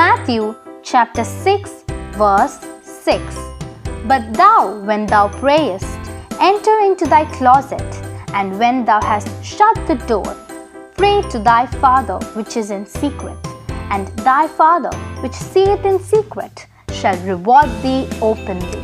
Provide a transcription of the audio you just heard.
Matthew chapter 6 verse 6 But thou, when thou prayest, enter into thy closet, and when thou hast shut the door, pray to thy Father which is in secret, and thy Father which seeth in secret shall reward thee openly.